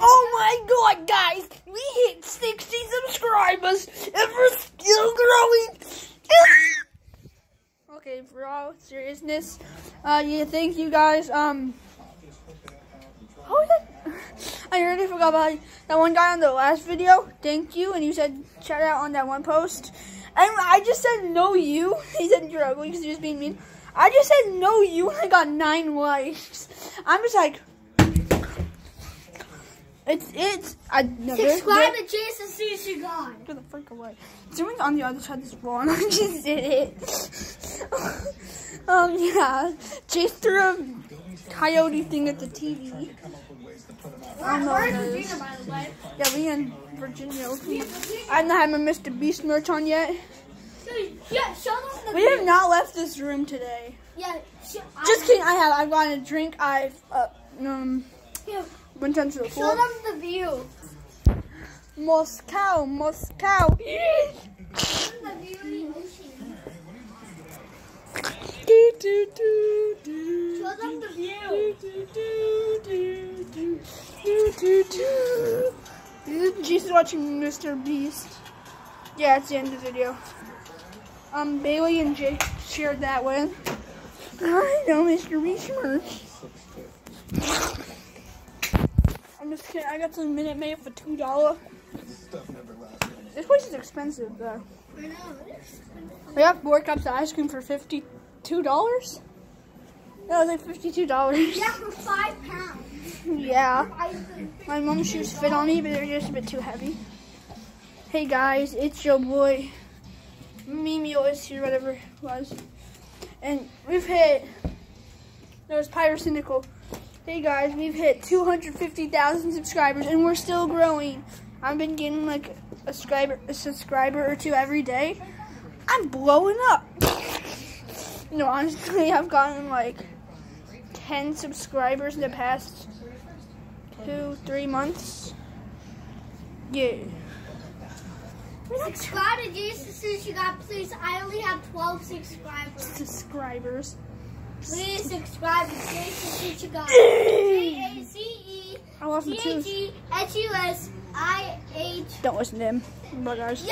Oh my god, guys! We hit 60 subscribers and we're still growing. okay, for all seriousness, uh, yeah, thank you guys. Um, oh, that, I already forgot about that one guy on the last video. Thank you, and you said shout out on that one post. And I just said no you. He said you're ugly because he was being mean. I just said no you and I got nine likes. I'm just like. It's it's I no, subscribe to Jason sees you God. Get the fuck away. Zooming on the other side is wrong. I just did it. um yeah. Chase threw a coyote thing at the TV. I don't know. Virginia, by the way. Yeah, we in Virginia. I don't have my Mr. Beast merch on yet. Yeah, show them the we have not left this room today. Yeah. Just kidding. I have. I've gotten a drink. I've uh, um. Yeah. 110 to the floor. Show them the view. Moscow, Moscow. do, do, do, do. Show them the view. Do, do, do, do, do, do, do, watching Mr. Beast. Yeah, it's the end of the video. Um, Bailey and Jake shared that one. I know Mr. Beast merch. I'm just kidding. I got some Minute Maid for two dollar. This place is expensive though. I know. We have four cups of ice cream for fifty-two dollars. That was like fifty-two dollars. Yeah, for five pounds. yeah. My mom's shoes fit on me, but they're just a bit too heavy. Hey guys, it's your boy Mimios here, whatever it was. And we've hit no it's Pyrocynical. Hey guys, we've hit 250,000 subscribers and we're still growing. I've been getting like a subscriber a subscriber or two every day. I'm blowing up. no, honestly, I've gotten like 10 subscribers in the past two, three months. Yeah. Subscribe to Jason Sushi God, please. I only have 12 subscribers. Subscribers. Please subscribe to Jason Sushi God. J A C E I lost my C tooth. H E S U S I H. Don't listen to him. Bye guys.